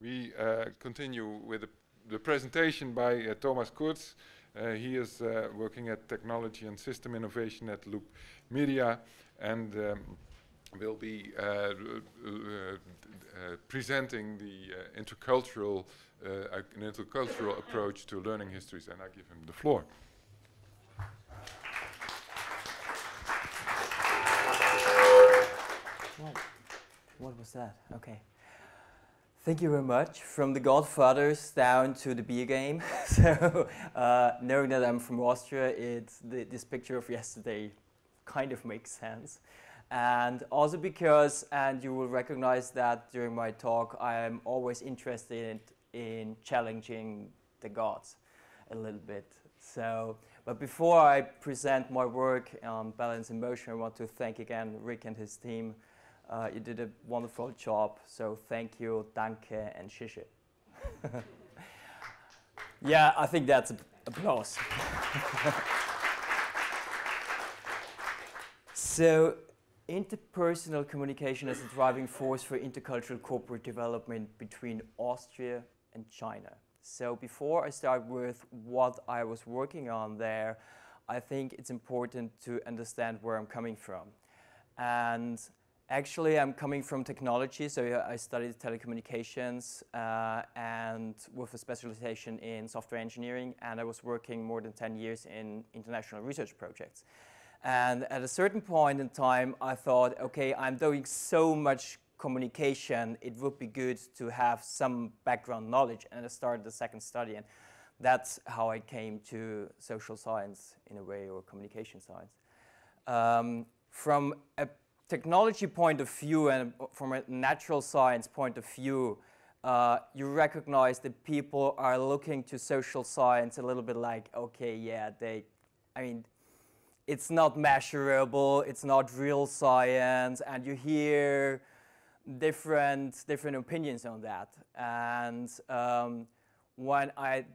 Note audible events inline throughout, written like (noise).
We uh, continue with the, the presentation by uh, Thomas Kurz. Uh, he is working at technology and system innovation at Loop Media and um, will be presenting the intercultural, an intercultural approach to learning histories and I give him the floor. What was that? Okay. Thank you very much. From the Godfathers down to the beer game. (laughs) so, uh, knowing that I'm from Austria, it's the, this picture of yesterday kind of makes sense. And also because, and you will recognize that during my talk, I am always interested in, in challenging the gods a little bit. So, but before I present my work on balance in motion, I want to thank again Rick and his team uh, you did a wonderful job, so thank you, danke, and shishe. (laughs) yeah, I think that's applause. (laughs) so, interpersonal communication is a driving force for intercultural corporate development between Austria and China. So, before I start with what I was working on there, I think it's important to understand where I'm coming from. And Actually, I'm coming from technology, so I studied telecommunications uh, and with a specialization in software engineering, and I was working more than 10 years in international research projects. And at a certain point in time, I thought, okay, I'm doing so much communication, it would be good to have some background knowledge. And I started the second study, and that's how I came to social science in a way, or communication science. Um, from a technology point of view and from a natural science point of view, uh, you recognize that people are looking to social science a little bit like, okay, yeah, they, I mean, it's not measurable, it's not real science, and you hear different different opinions on that. And um, when I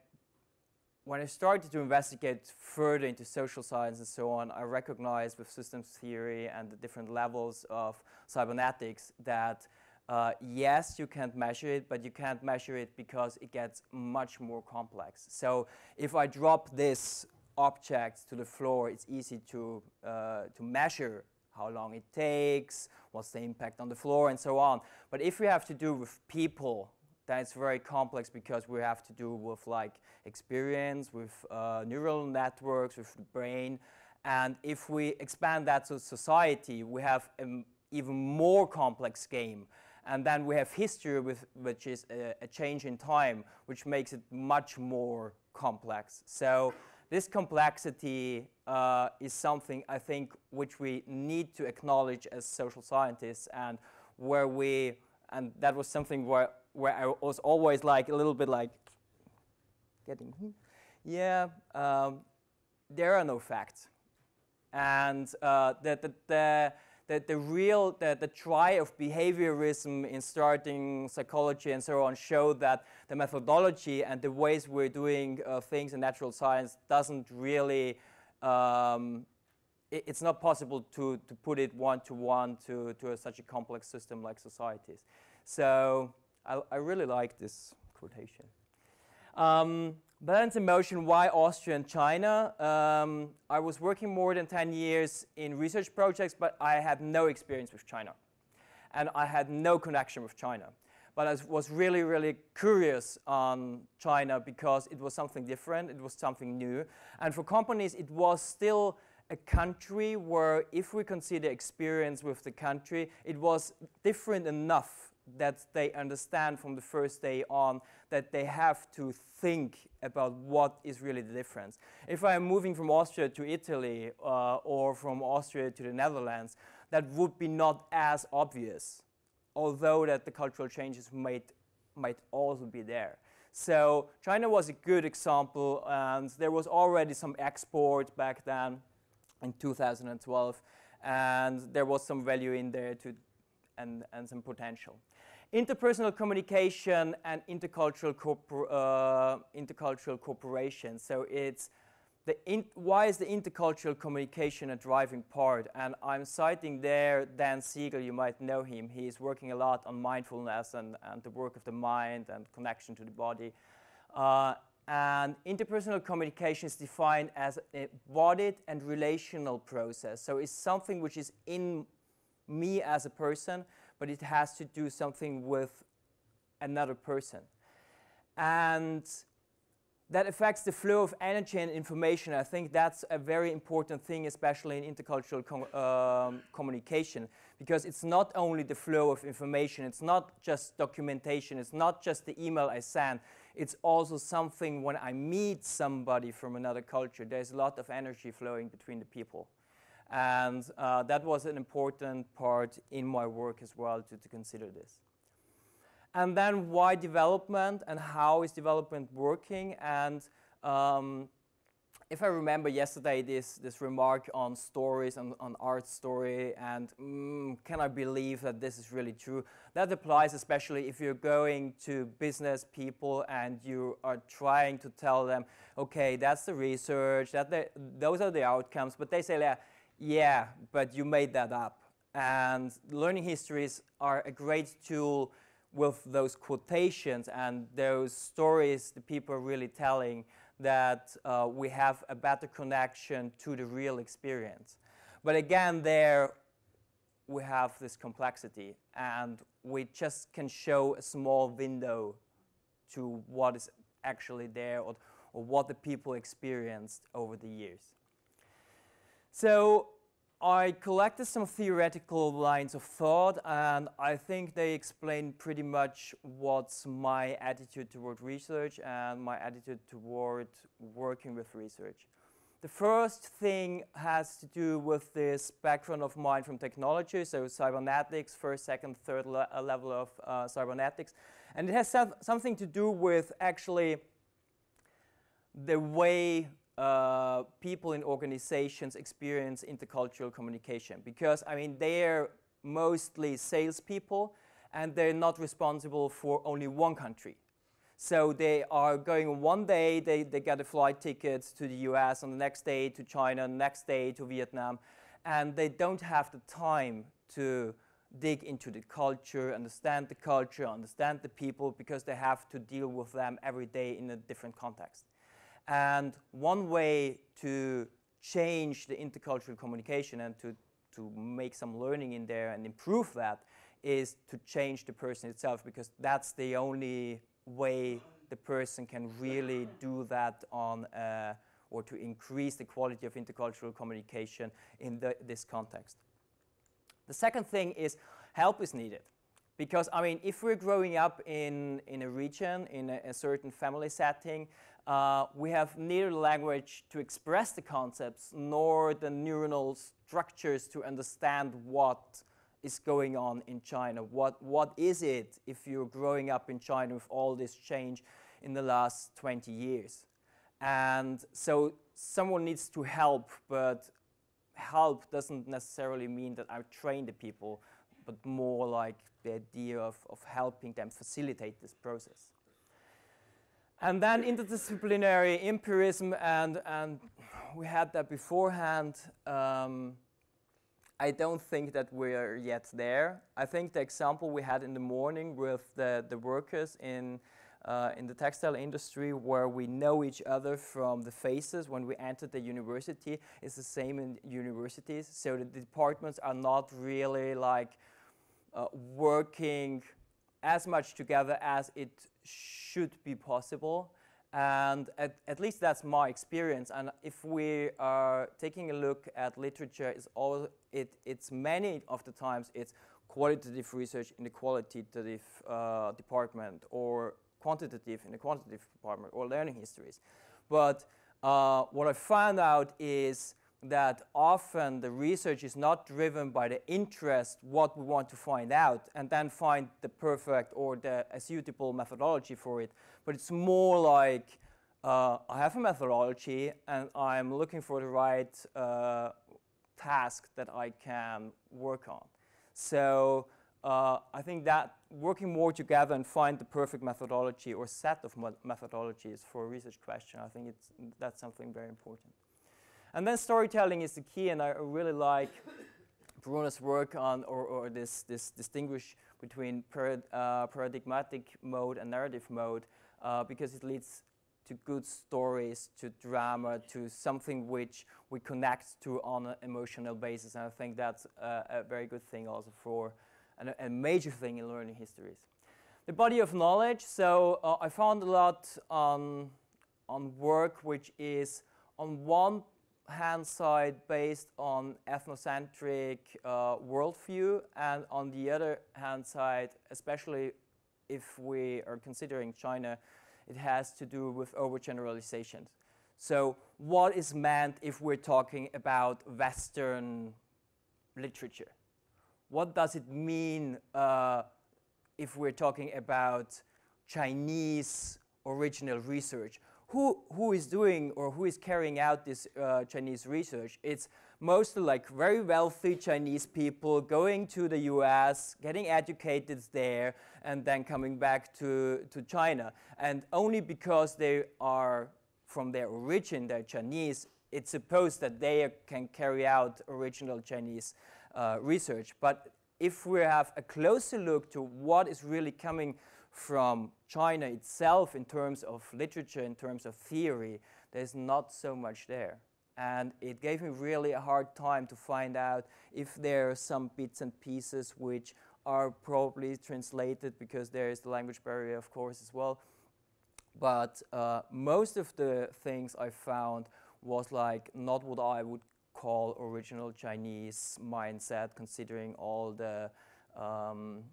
when I started to investigate further into social science and so on, I recognized with systems theory and the different levels of cybernetics that uh, yes, you can't measure it, but you can't measure it because it gets much more complex. So if I drop this object to the floor, it's easy to, uh, to measure how long it takes, what's the impact on the floor, and so on. But if we have to do with people, then it's very complex because we have to do with like experience, with uh, neural networks, with the brain. And if we expand that to society, we have an even more complex game. And then we have history, with, which is a, a change in time, which makes it much more complex. So this complexity uh, is something I think which we need to acknowledge as social scientists and where we, and that was something where where I was always like a little bit like getting, hmm, yeah, um, there are no facts. And uh, the, the, the, the, real, the, the try of behaviorism in starting psychology and so on show that the methodology and the ways we're doing uh, things in natural science doesn't really, um, it, it's not possible to, to put it one-to-one -to, -one to, to a, such a complex system like societies. So I, I really like this quotation. Um, balance in motion, why Austria and China? Um, I was working more than 10 years in research projects, but I had no experience with China. And I had no connection with China. But I was really, really curious on China because it was something different, it was something new. And for companies, it was still a country where if we consider experience with the country, it was different enough that they understand from the first day on that they have to think about what is really the difference. If I'm moving from Austria to Italy uh, or from Austria to the Netherlands, that would be not as obvious, although that the cultural changes might, might also be there. So China was a good example, and there was already some export back then in 2012, and there was some value in there to, and, and some potential interpersonal communication and intercultural, uh, intercultural cooperation. So it's why is the intercultural communication a driving part? And I'm citing there Dan Siegel, you might know him. He's working a lot on mindfulness and, and the work of the mind and connection to the body. Uh, and interpersonal communication is defined as a embodied and relational process. So it's something which is in me as a person, but it has to do something with another person. And that affects the flow of energy and information. I think that's a very important thing, especially in intercultural com um, communication, because it's not only the flow of information, it's not just documentation, it's not just the email I send, it's also something when I meet somebody from another culture, there's a lot of energy flowing between the people. And uh, that was an important part in my work as well to, to consider this. And then why development and how is development working? And um, if I remember yesterday this, this remark on stories and on art story and mm, can I believe that this is really true? That applies especially if you're going to business people and you are trying to tell them, okay, that's the research, that the, those are the outcomes, but they say, yeah, yeah, but you made that up. And learning histories are a great tool with those quotations and those stories the people are really telling that uh, we have a better connection to the real experience. But again, there we have this complexity and we just can show a small window to what is actually there or, or what the people experienced over the years. So I collected some theoretical lines of thought, and I think they explain pretty much what's my attitude toward research and my attitude toward working with research. The first thing has to do with this background of mine from technology, so cybernetics, first, second, third le level of uh, cybernetics. And it has something to do with actually the way uh, people in organizations experience intercultural communication because I mean they're mostly salespeople and they're not responsible for only one country. So they are going one day, they, they get a flight ticket to the US, on the next day to China, next day to Vietnam, and they don't have the time to dig into the culture, understand the culture, understand the people, because they have to deal with them every day in a different context. And one way to change the intercultural communication and to, to make some learning in there and improve that is to change the person itself because that's the only way the person can really do that on uh, or to increase the quality of intercultural communication in the, this context. The second thing is help is needed. Because, I mean, if we're growing up in, in a region, in a, a certain family setting, uh, we have neither language to express the concepts nor the neuronal structures to understand what is going on in China. What, what is it if you're growing up in China with all this change in the last 20 years? And so someone needs to help, but help doesn't necessarily mean that I train the people, but more like the idea of, of helping them facilitate this process. And then interdisciplinary empirism, and, and we had that beforehand. Um, I don't think that we're yet there. I think the example we had in the morning with the, the workers in, uh, in the textile industry where we know each other from the faces when we entered the university is the same in universities. So the departments are not really like uh, working as much together as it should be possible. And at, at, least that's my experience. And if we are taking a look at literature, it's, all, it, it's many of the times it's qualitative research in the qualitative uh, department or quantitative in the quantitative department or learning histories. But uh, what I found out is that often the research is not driven by the interest, what we want to find out, and then find the perfect or the a suitable methodology for it. But it's more like uh, I have a methodology and I'm looking for the right uh, task that I can work on. So uh, I think that working more together and find the perfect methodology or set of methodologies for a research question, I think it's, that's something very important. And then storytelling is the key, and I really like Bruner's work on, or, or this, this distinguish between uh, paradigmatic mode and narrative mode, uh, because it leads to good stories, to drama, to something which we connect to on an emotional basis. And I think that's a, a very good thing also for an, a major thing in learning histories. The body of knowledge. So uh, I found a lot on, on work which is on one hand side based on ethnocentric uh, worldview and on the other hand side, especially if we are considering China, it has to do with overgeneralizations. So what is meant if we're talking about Western literature? What does it mean uh, if we're talking about Chinese original research? Who, who is doing or who is carrying out this uh, Chinese research? It's mostly like very wealthy Chinese people going to the US, getting educated there, and then coming back to, to China. And only because they are from their origin, they're Chinese, it's supposed that they can carry out original Chinese uh, research. But if we have a closer look to what is really coming from China itself in terms of literature, in terms of theory, there's not so much there. And it gave me really a hard time to find out if there are some bits and pieces which are probably translated because there is the language barrier, of course, as well. But uh, most of the things I found was like not what I would call original Chinese mindset, considering all the um,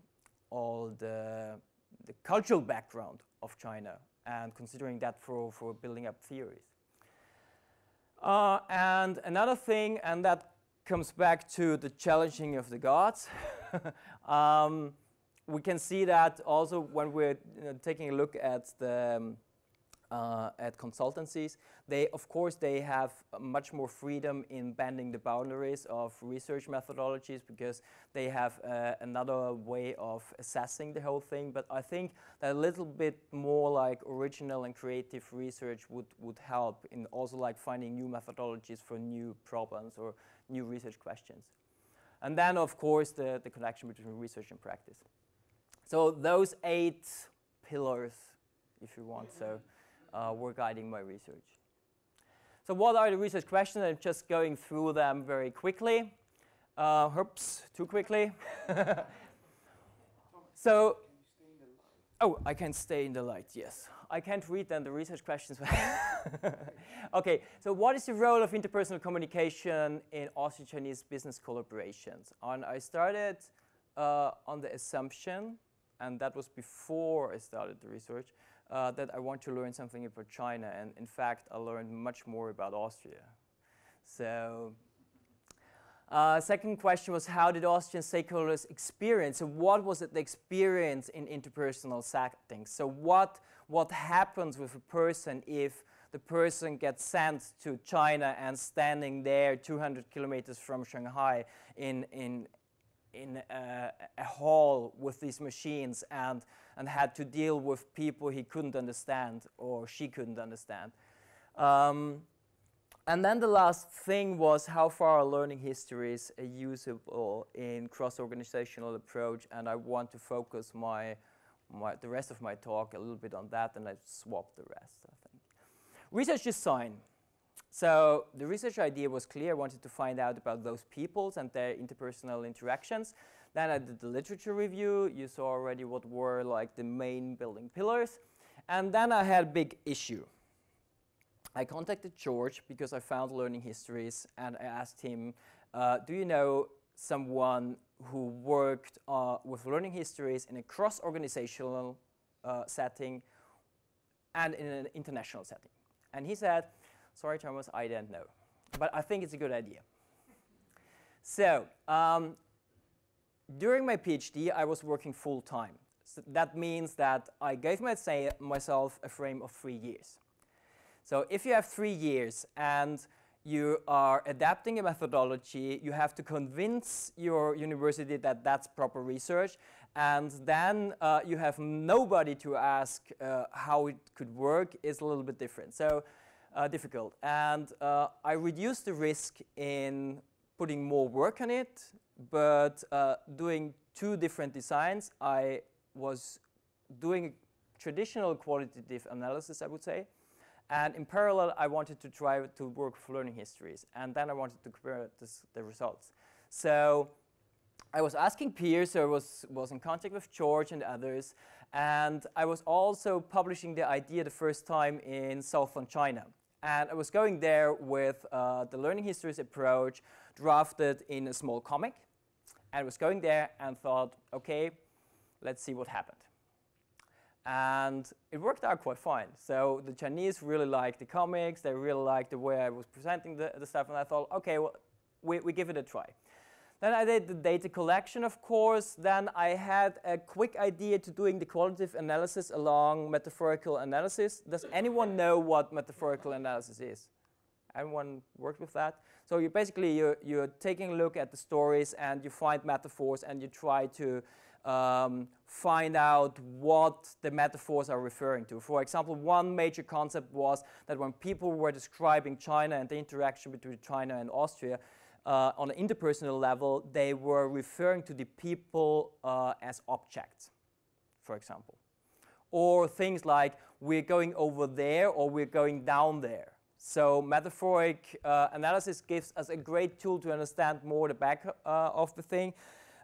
all the, the cultural background of China and considering that for, for building up theories. Uh, and another thing, and that comes back to the challenging of the gods. (laughs) um, we can see that also when we're you know, taking a look at the um, uh, at consultancies. They, of course, they have much more freedom in bending the boundaries of research methodologies because they have uh, another way of assessing the whole thing. But I think that a little bit more like original and creative research would, would help in also like finding new methodologies for new problems or new research questions. And then, of course, the, the connection between research and practice. So those eight pillars, if you want so uh, were guiding my research. So what are the research questions? I'm just going through them very quickly. Uh, oops, too quickly. (laughs) so, oh, I can stay in the light, yes. I can't read then the research questions. (laughs) okay, so what is the role of interpersonal communication in Austro-Chinese business collaborations? And I started uh, on the assumption, and that was before I started the research, uh, that I want to learn something about China. And in fact, I learned much more about Austria. So, uh, second question was how did Austrian stakeholders experience? So, what was it the experience in interpersonal settings? So, what what happens with a person if the person gets sent to China and standing there 200 kilometers from Shanghai in in in a, a hall with these machines and and had to deal with people he couldn't understand or she couldn't understand. Um, and then the last thing was how far learning histories are usable in cross-organizational approach, and I want to focus my, my, the rest of my talk a little bit on that, and I swap the rest, I think. Research design. So the research idea was clear. I wanted to find out about those peoples and their interpersonal interactions. Then I did the literature review. You saw already what were like the main building pillars. And then I had a big issue. I contacted George because I found learning histories and I asked him, uh, do you know someone who worked uh, with learning histories in a cross-organizational uh, setting and in an international setting? And he said, sorry Thomas, I don't know. But I think it's a good idea. So um, during my PhD, I was working full time. So that means that I gave my myself a frame of three years. So if you have three years and you are adapting a methodology, you have to convince your university that that's proper research, and then uh, you have nobody to ask uh, how it could work is a little bit different. So uh, difficult. And uh, I reduced the risk in putting more work on it, but uh, doing two different designs. I was doing traditional qualitative analysis, I would say, and in parallel, I wanted to try to work with learning histories, and then I wanted to compare this, the results. So I was asking peers, so I was, was in contact with George and others, and I was also publishing the idea the first time in southern China. And I was going there with uh, the learning histories approach drafted in a small comic. And I was going there and thought, okay, let's see what happened and it worked out quite fine. So the Chinese really liked the comics, they really liked the way I was presenting the, the stuff, and I thought, okay, well, we, we give it a try. Then I did the data collection, of course. Then I had a quick idea to doing the qualitative analysis along metaphorical analysis. Does anyone know what metaphorical analysis is? Anyone worked with that? So you basically you're, you're taking a look at the stories and you find metaphors and you try to um, find out what the metaphors are referring to. For example, one major concept was that when people were describing China and the interaction between China and Austria, uh, on an interpersonal level, they were referring to the people uh, as objects, for example. Or things like, we're going over there or we're going down there. So metaphoric uh, analysis gives us a great tool to understand more the back uh, of the thing.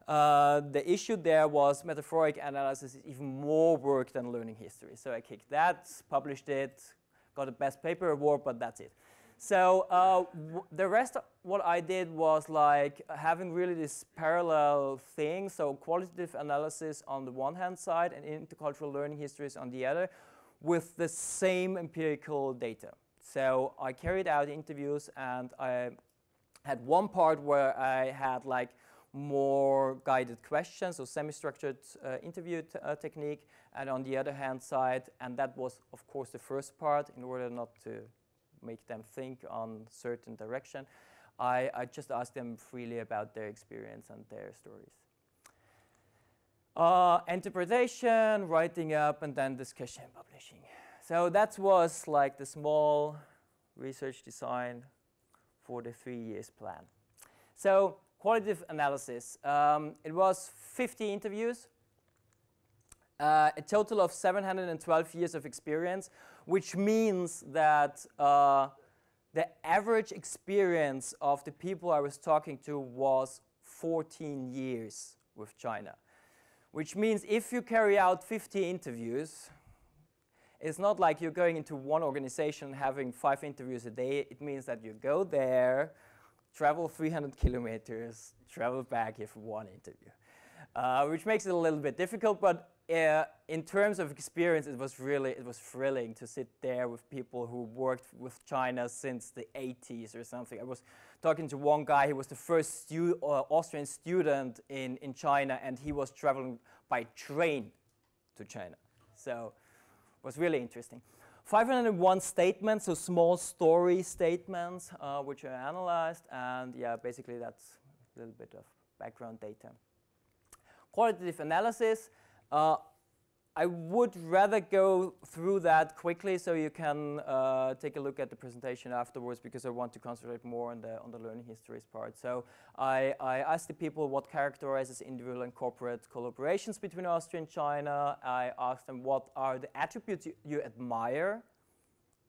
Uh, the issue there was metaphoric analysis is even more work than learning history. So I kicked that, published it, got a best paper award, but that's it. So uh, the rest, of what I did was like having really this parallel thing. So qualitative analysis on the one hand side and intercultural learning histories on the other with the same empirical data. So I carried out interviews and I had one part where I had like more guided questions, or semi-structured uh, interview uh, technique, and on the other hand side, and that was of course the first part in order not to make them think on certain direction, I, I just asked them freely about their experience and their stories. Uh, interpretation, writing up, and then discussion and publishing. So that was like the small research design for the three years plan. So qualitative analysis. Um, it was 50 interviews, uh, a total of 712 years of experience, which means that uh, the average experience of the people I was talking to was 14 years with China. Which means if you carry out 50 interviews, it's not like you're going into one organization having five interviews a day. It means that you go there, travel 300 kilometers, travel back for one interview, uh, which makes it a little bit difficult. But uh, in terms of experience, it was really it was thrilling to sit there with people who worked with China since the 80s or something. I was talking to one guy. He was the first stu uh, Austrian student in in China, and he was traveling by train to China. So it was really interesting. 501 statements, so small story statements, uh, which are analyzed, and yeah, basically that's a little bit of background data. Qualitative analysis, uh, I would rather go through that quickly so you can uh, take a look at the presentation afterwards because I want to concentrate more on the, on the learning histories part. So I, I asked the people what characterizes individual and corporate collaborations between Austria and China. I asked them what are the attributes you, you admire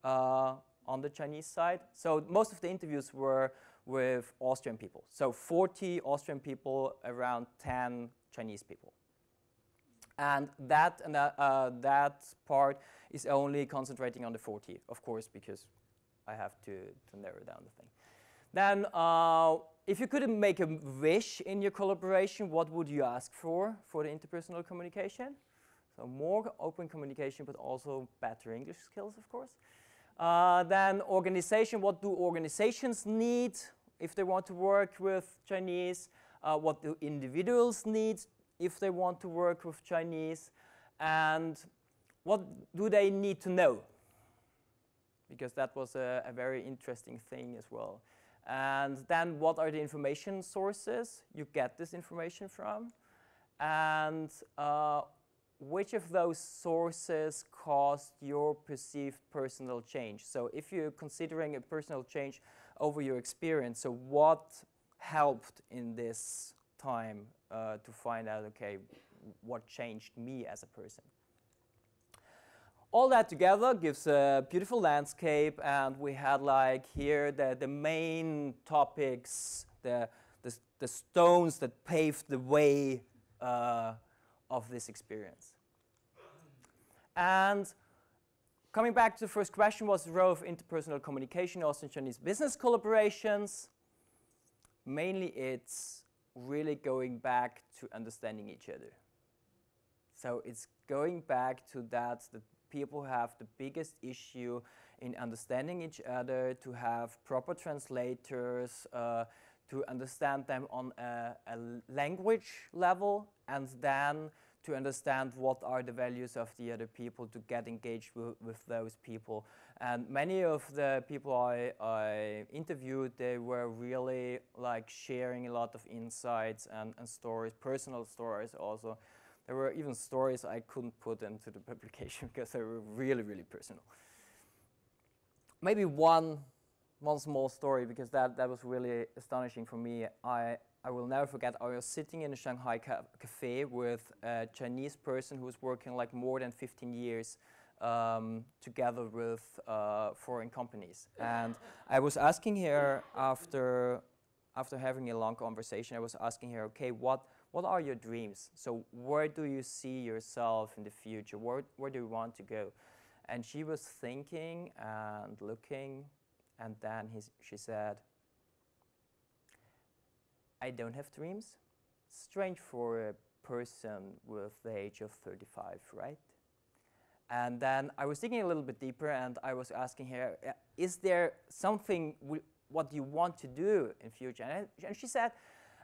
uh, on the Chinese side. So most of the interviews were with Austrian people. So 40 Austrian people, around 10 Chinese people. And that, and that, uh, that part is only concentrating on the 40, of course, because I have to, to narrow down the thing. Then, uh, if you could make a wish in your collaboration, what would you ask for for the interpersonal communication? So more open communication, but also better English skills, of course. Uh, then organization, what do organizations need if they want to work with Chinese? Uh, what do individuals need if they want to work with Chinese, and what do they need to know? because that was a, a very interesting thing as well. And then what are the information sources you get this information from? And uh, which of those sources caused your perceived personal change? So if you're considering a personal change over your experience, so what helped in this time uh, to find out, okay, what changed me as a person? all that together gives a beautiful landscape and we had like here the, the main topics, the, the, the stones that paved the way uh, of this experience. And coming back to the first question was the role of interpersonal communication also in Chinese business collaborations. Mainly it's really going back to understanding each other. So it's going back to that, that people have the biggest issue in understanding each other, to have proper translators, uh, to understand them on a, a, language level, and then to understand what are the values of the other people, to get engaged with, those people. And many of the people I, I, interviewed, they were really like sharing a lot of insights and, and stories, personal stories also, there were even stories I couldn't put into the (laughs) publication because they were really, really personal. Maybe one, one small story because that, that was really astonishing for me. I, I will never forget, I was sitting in a Shanghai ca cafe with a Chinese person who was working like more than 15 years um, together with uh, foreign companies. And I was asking her after, after having a long conversation, I was asking her, okay, what, what are your dreams? So where do you see yourself in the future? Where, where do you want to go? And she was thinking and looking, and then she said, I don't have dreams. Strange for a person with the age of 35, right? And then I was digging a little bit deeper and I was asking her, is there something what you want to do in future? And, I, and she said,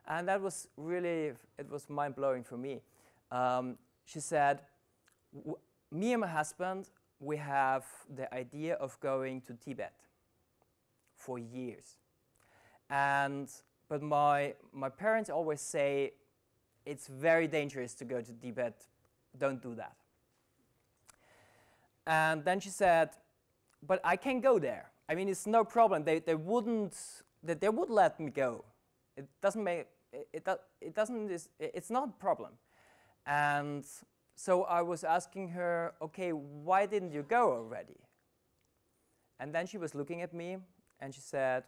and that was really, it was mind blowing for me. Um, she said, me and my husband, we have the idea of going to Tibet for years. And, but my, my parents always say, it's very dangerous to go to Tibet, don't do that. And then she said, but I can go there. I mean, it's no problem. They, they wouldn't, they, they would let me go. It doesn't make it, it, it doesn't it's not a problem. And so I was asking her, okay, why didn't you go already? And then she was looking at me and she said,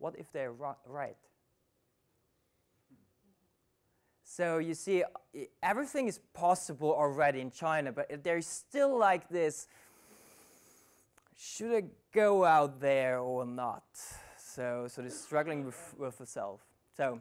what if they're right? So you see, everything is possible already in China, but there's still like this, should I go out there or not? So, so they're struggling with, with the self. So,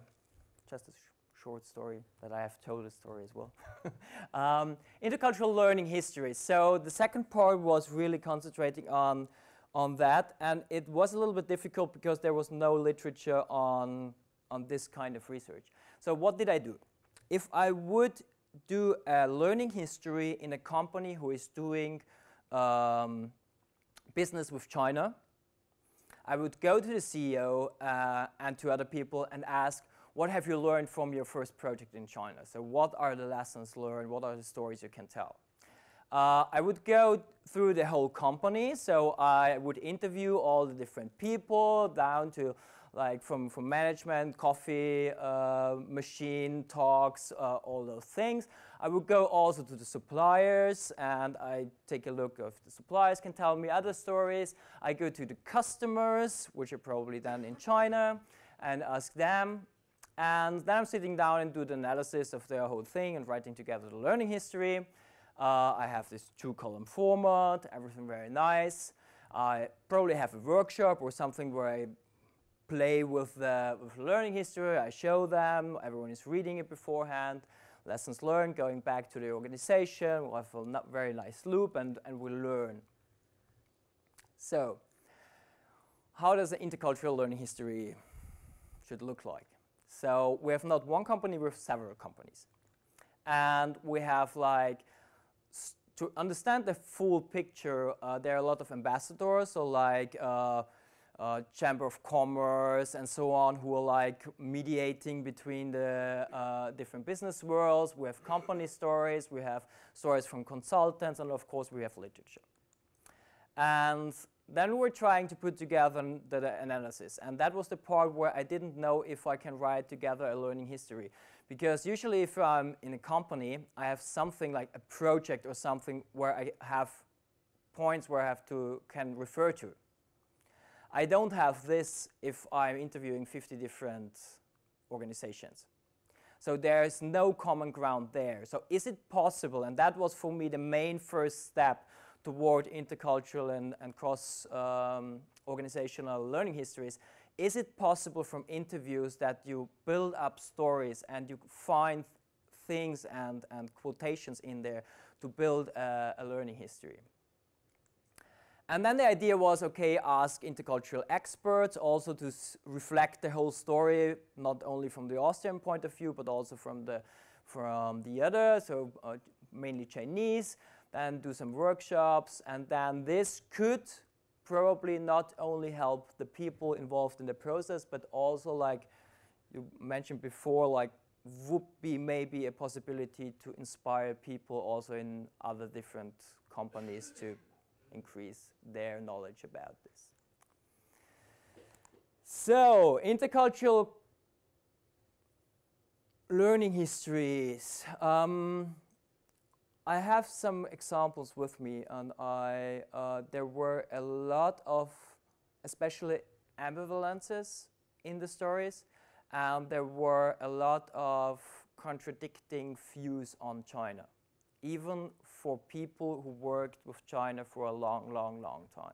just a sh short story that I have told a story as well. (laughs) um, intercultural learning history. So the second part was really concentrating on on that, and it was a little bit difficult because there was no literature on on this kind of research. So what did I do? If I would do a learning history in a company who is doing um, business with China, I would go to the CEO uh, and to other people and ask, what have you learned from your first project in China? So what are the lessons learned? What are the stories you can tell? Uh, I would go through the whole company. So I would interview all the different people down to like from, from management, coffee, uh, machine, talks, uh, all those things. I would go also to the suppliers and I take a look if the suppliers can tell me other stories. I go to the customers, which are probably then in China, and ask them. And then I'm sitting down and do the analysis of their whole thing and writing together the learning history. Uh, I have this two-column format, everything very nice. I probably have a workshop or something where I play with the with learning history. I show them, everyone is reading it beforehand. Lessons learned, going back to the organization, we'll have a very nice loop and, and we'll learn. So, how does the intercultural learning history should look like? So we have not one company, we have several companies. And we have like to understand the full picture, uh, there are a lot of ambassadors, so like uh, uh, Chamber of Commerce and so on, who are like mediating between the uh, different business worlds. We have company stories, we have stories from consultants, and of course we have literature. And then we're trying to put together the, the analysis, and that was the part where I didn't know if I can write together a learning history. Because usually if I'm in a company, I have something like a project or something where I have points where I have to can refer to. I don't have this if I'm interviewing 50 different organizations. So there's no common ground there. So is it possible, and that was for me the main first step toward intercultural and, and cross um, organizational learning histories, is it possible from interviews that you build up stories and you find things and, and quotations in there to build a, a learning history? And then the idea was, okay, ask intercultural experts also to reflect the whole story, not only from the Austrian point of view, but also from the, from the other, so uh, mainly Chinese, then do some workshops, and then this could probably not only help the people involved in the process, but also like you mentioned before, like would be maybe a possibility to inspire people also in other different companies to increase their knowledge about this. So, intercultural learning histories. Um, I have some examples with me, and I uh, there were a lot of, especially ambivalences in the stories, and there were a lot of contradicting views on China, even for people who worked with China for a long, long, long time.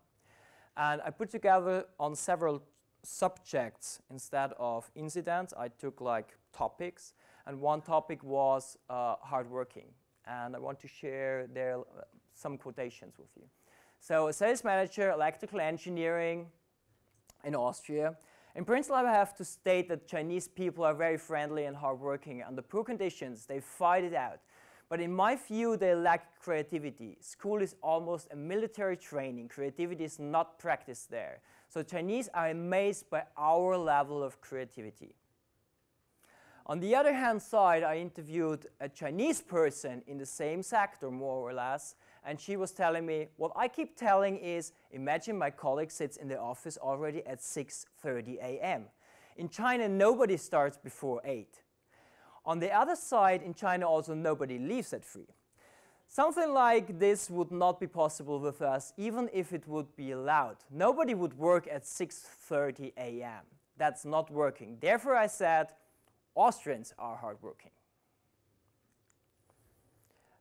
And I put together on several subjects instead of incidents. I took like topics, and one topic was uh, hardworking. And I want to share there uh, some quotations with you. So, a sales manager, electrical engineering in Austria. In principle, I have to state that Chinese people are very friendly and hardworking. Under poor conditions, they fight it out. But in my view, they lack creativity. School is almost a military training. Creativity is not practiced there. So Chinese are amazed by our level of creativity. On the other hand side, I interviewed a Chinese person in the same sector, more or less, and she was telling me, what I keep telling is, imagine my colleague sits in the office already at 6.30 a.m. In China, nobody starts before 8. On the other side, in China also nobody leaves at 3. Something like this would not be possible with us, even if it would be allowed. Nobody would work at 6.30 a.m. That's not working. Therefore, I said, Austrians are hardworking.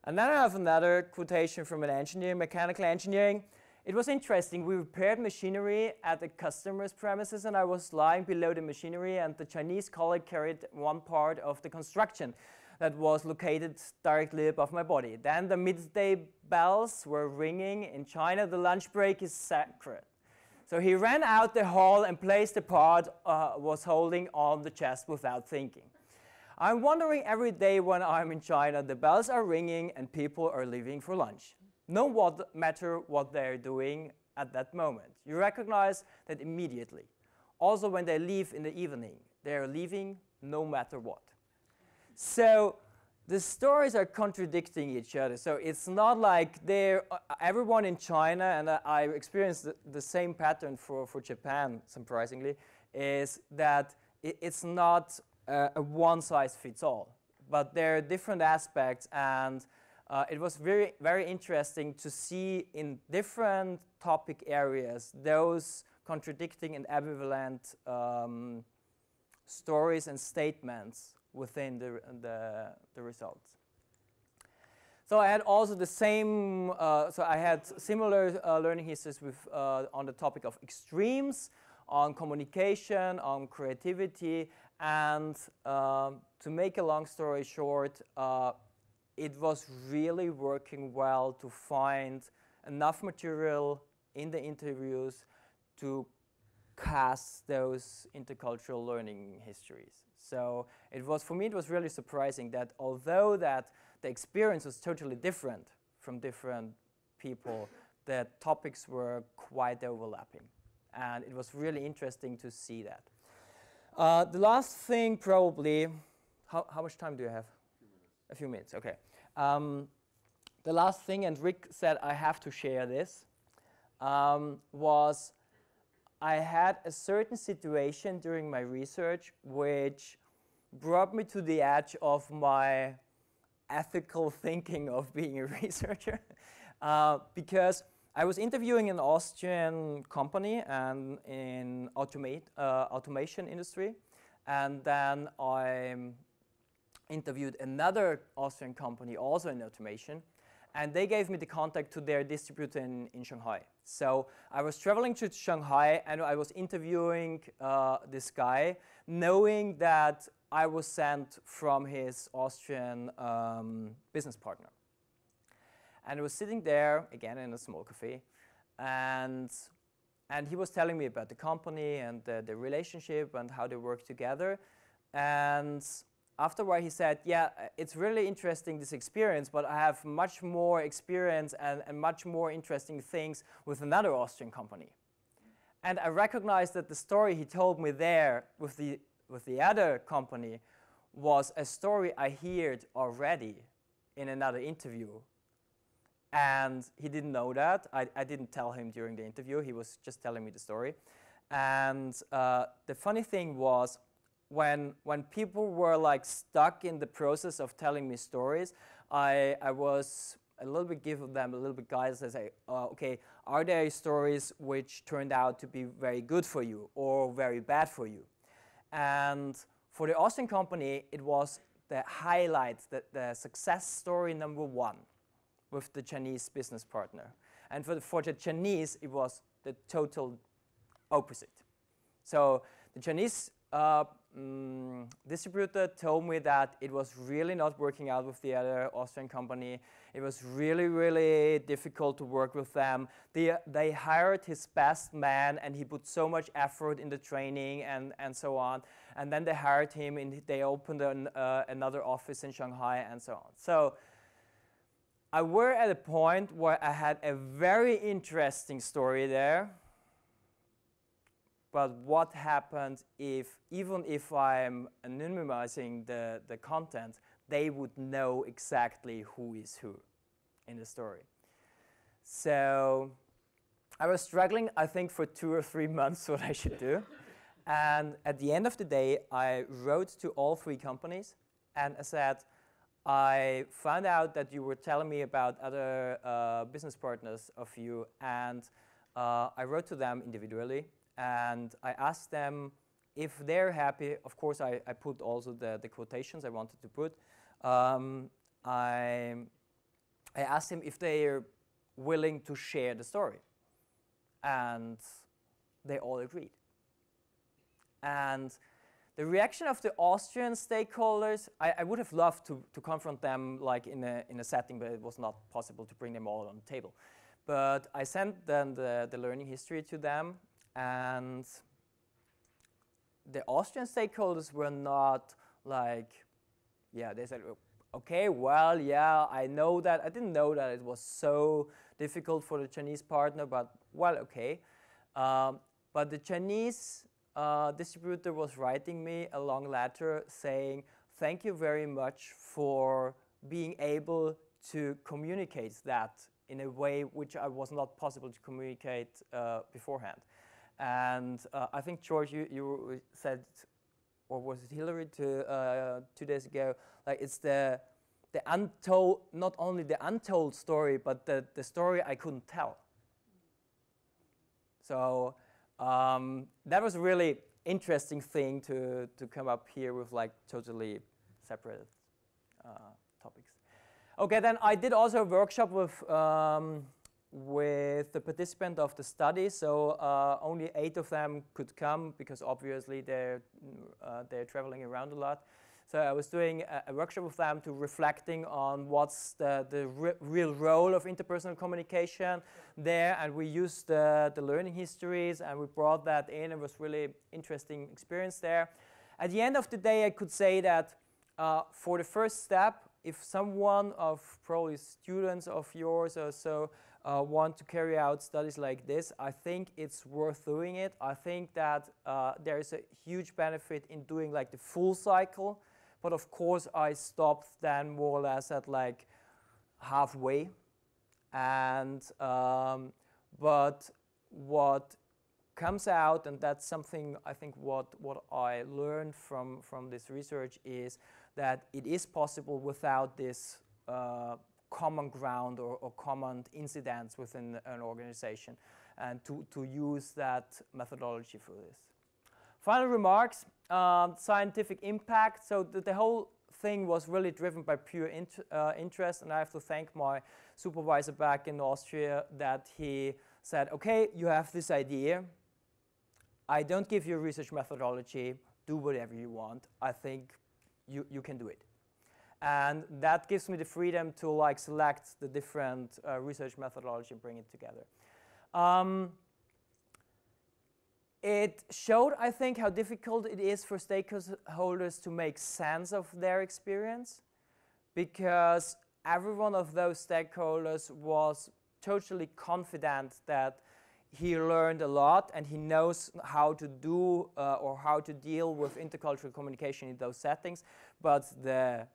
And then I have another quotation from an engineer, mechanical engineering. It was interesting. We repaired machinery at the customer's premises, and I was lying below the machinery, and the Chinese colleague carried one part of the construction that was located directly above my body. Then the midday bells were ringing. In China, the lunch break is sacred. So he ran out the hall and placed the part uh, was holding on the chest without thinking. I'm wondering every day when I'm in China, the bells are ringing and people are leaving for lunch no what matter what they're doing at that moment. You recognize that immediately. Also, when they leave in the evening, they're leaving no matter what. So the stories are contradicting each other. So it's not like they're uh, everyone in China, and I experienced the, the, same pattern for, for Japan, surprisingly, is that it, it's not uh, a one size fits all, but there are different aspects and uh, it was very, very interesting to see in different topic areas those contradicting and ambivalent um, stories and statements within the, the, the, results. So I had also the same, uh, so I had similar uh, learning histories with, uh, on the topic of extremes, on communication, on creativity, and um, to make a long story short, uh, it was really working well to find enough material in the interviews to cast those intercultural learning histories. So it was, for me, it was really surprising that although that the experience was totally different from different people, (laughs) the topics were quite overlapping. And it was really interesting to see that. Uh, the last thing, probably, how, how much time do you have? A few minutes, okay. Um, the last thing, and Rick said I have to share this, um, was I had a certain situation during my research which brought me to the edge of my ethical (laughs) thinking of being a (laughs) researcher uh, because I was interviewing an Austrian company and in automate, uh, automation industry, and then I interviewed another Austrian company also in automation, and they gave me the contact to their distributor in, in Shanghai. So I was traveling to Shanghai and I was interviewing uh, this guy, knowing that I was sent from his Austrian um, business partner. And I was sitting there, again in a small cafe, and, and he was telling me about the company and the, the relationship and how they work together. And afterward he said, yeah, it's really interesting this experience, but I have much more experience and, and much more interesting things with another Austrian company. And I recognized that the story he told me there with the, with the other company was a story I heard already in another interview. And he didn't know that. I, I didn't tell him during the interview. He was just telling me the story. And uh, the funny thing was, when when people were like stuck in the process of telling me stories, I I was a little bit give them a little bit guidance and say, uh, okay, are there stories which turned out to be very good for you or very bad for you? And for the Austrian company, it was the highlight, the, the success story number one with the Chinese business partner. And for the, for the Chinese, it was the total opposite. So the Chinese uh, um, distributor told me that it was really not working out with the other Austrian company. It was really, really difficult to work with them. They, they hired his best man and he put so much effort in the training and, and so on. And then they hired him and they opened an, uh, another office in Shanghai and so on. So I were at a point where I had a very interesting story there but what happens if, even if I'm anonymizing the, the content, they would know exactly who is who in the story. So I was struggling, I think, for two or three (laughs) months what I should do. and at the end of the day, I wrote to all three companies and I said, I found out that you were telling me about other uh, business partners of you, and uh, I wrote to them individually and I asked them if they're happy. Of course, I, I put also the, the quotations I wanted to put. Um, I, I asked them if they're willing to share the story. And they all agreed. And the reaction of the Austrian stakeholders, I, I, would have loved to, to confront them like in a, in a setting, but it was not possible to bring them all on the table. But I sent then the, the learning history to them and the Austrian stakeholders were not like, yeah, they said, okay, well, yeah, I know that. I didn't know that it was so difficult for the Chinese partner, but well, okay. Um, but the Chinese uh, distributor was writing me a long letter saying, thank you very much for being able to communicate that in a way which I was not possible to communicate uh, beforehand. And uh, I think, George, you, you said, or was it Hillary uh, two days ago, like it's the, the untold, not only the untold story, but the, the story I couldn't tell. So um, that was a really interesting thing to, to come up here with like totally separate uh, topics. Okay, then I did also a workshop with um, with the participant of the study. So uh, only eight of them could come because obviously they're, uh, they're traveling around a lot. So I was doing a, a workshop with them to reflecting on what's the, the re real role of interpersonal communication there. And we used the, the learning histories and we brought that in. It was really interesting experience there. At the end of the day, I could say that uh, for the first step, if someone of probably students of yours or so uh, want to carry out studies like this, I think it's worth doing it. I think that uh, there is a huge benefit in doing like the full cycle, but of course I stopped then more or less at like halfway. And um, but what comes out, and that's something I think what what I learned from from this research is that it is possible without this. Uh, common ground or, or common incidents within an organization and to, to use that methodology for this. Final remarks, um, scientific impact. So the, the, whole thing was really driven by pure int uh, interest and I have to thank my supervisor back in Austria that he said, okay, you have this idea. I don't give you research methodology. Do whatever you want. I think you, you can do it and that gives me the freedom to like select the different uh, research methodology and bring it together. Um, it showed, I think, how difficult it is for stakeholders to make sense of their experience because every one of those stakeholders was totally confident that he learned a lot and he knows how to do uh, or how to deal with intercultural communication in those settings, but the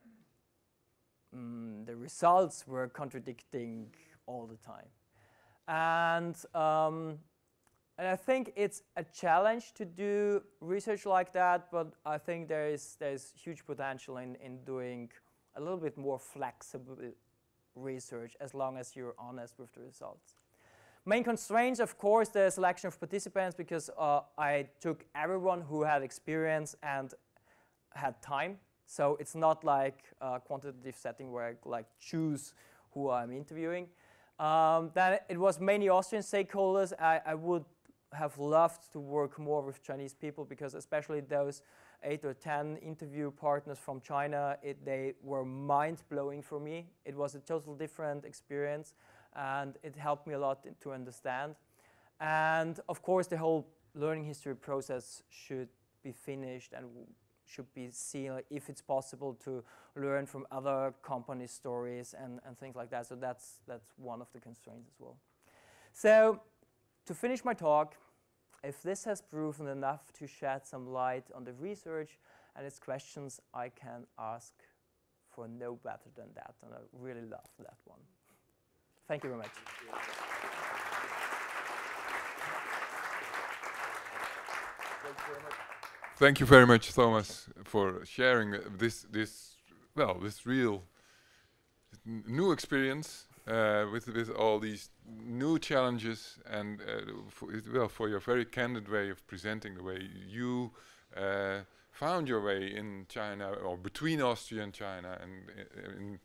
mm, the results were contradicting all the time. And, um, and I think it's a challenge to do research like that, but I think there is there's huge potential in, in doing a little bit more flexible research as long as you're honest with the results. Main constraints, of course, the selection of participants because uh, I took everyone who had experience and had time so it's not like a quantitative setting where I like choose who I'm interviewing. Um, then it was mainly Austrian stakeholders. I, I, would have loved to work more with Chinese people because especially those eight or 10 interview partners from China, it, they were mind-blowing for me. It was a total different experience and it helped me a lot to understand. And of course, the whole learning history process should be finished and should be seen if it's possible to learn from other company stories and, and things like that. So that's, that's one of the constraints as well. So to finish my talk, if this has proven enough to shed some light on the research and its questions, I can ask for no better than that. And I really love that one. Thank you very much. Thank you very much. Thank you very much, Thomas, for sharing this this well this real new experience uh, with with all these new challenges and uh, for, well for your very candid way of presenting the way you uh, found your way in China or between Austria and China and in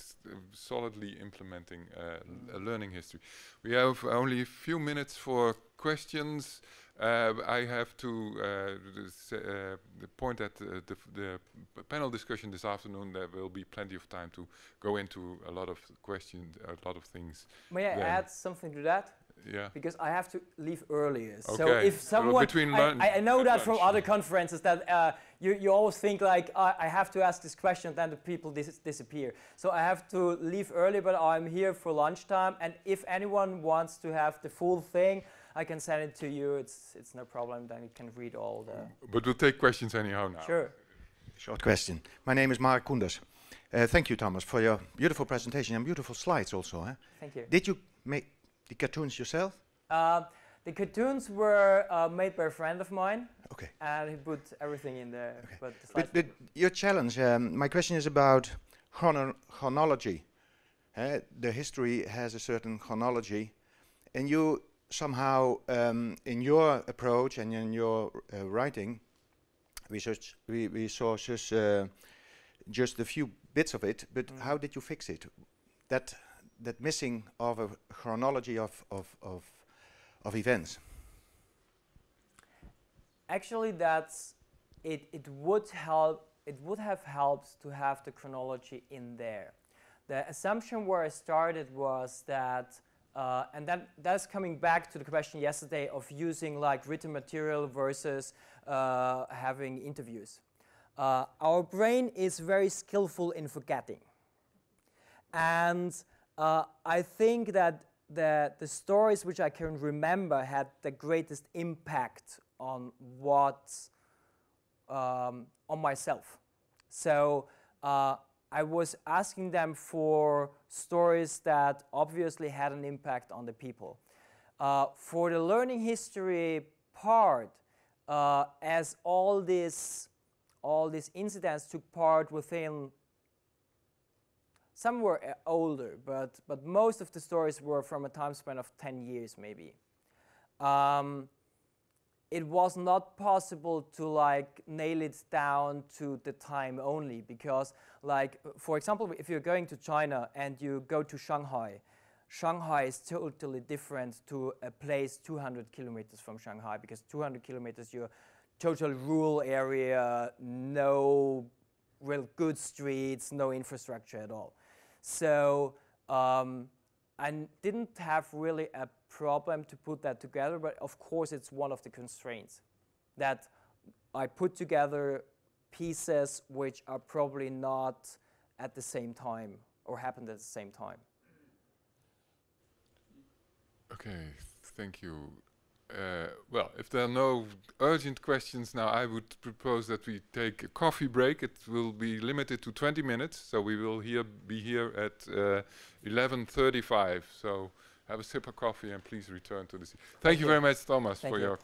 solidly implementing uh, a learning history. We have only a few minutes for questions. Uh, I have to uh, uh, point at the, the, panel discussion this afternoon. There will be plenty of time to go into a lot of questions, a lot of things. May I add something to that? Yeah. Because I have to leave earlier. Okay. So if someone, well, I, I, know that from other conferences that uh, you, you always think like, uh, I have to ask this question, then the people dis disappear. So I have to leave early, but I'm here for lunchtime. And if anyone wants to have the full thing, I can send it to you. It's it's no problem. Then you can read all the. But we'll take questions anyhow now. Sure. Short question. My name is Mark Koenders. Uh, thank you, Thomas, for your beautiful presentation and beautiful slides also. Eh? Thank you. Did you make the cartoons yourself? Uh, the cartoons were uh, made by a friend of mine. Okay. And he put everything in there. Okay. But, but, but your challenge, um, my question is about chrono chronology. Uh, the history has a certain chronology, and you somehow um, in your approach and in your uh, writing, we, search, we, we saw just, uh, just a few bits of it, but mm. how did you fix it? That, that missing of a chronology of, of, of, of events. Actually, that's it, it would help. It would have helped to have the chronology in there. The assumption where I started was that uh, and that, that's coming back to the question yesterday of using like written material versus uh, having interviews. Uh, our brain is very skillful in forgetting. and uh, I think that the, the stories which I can remember had the greatest impact on what um, on myself. So uh, I was asking them for stories that obviously had an impact on the people. Uh, for the learning history part, uh, as all these all these incidents took part within some were uh, older, but, but most of the stories were from a time span of 10 years maybe. Um, it was not possible to like nail it down to the time only because like for example if you're going to China and you go to Shanghai Shanghai is totally different to a place 200 kilometers from Shanghai because 200 kilometers you're total rural area no real good streets no infrastructure at all. So um, I didn't have really a problem to put that together, but of course it's one of the constraints that I put together pieces which are probably not at the same time or happened at the same time. Okay, thank you. Uh, well, if there are no urgent questions now, I would propose that we take a coffee break. It will be limited to 20 minutes, so we will here be here at uh, 11:35. So have a sip of coffee and please return to the seat. Thank, Thank you, you, very much, Thomas, Thank for you. your.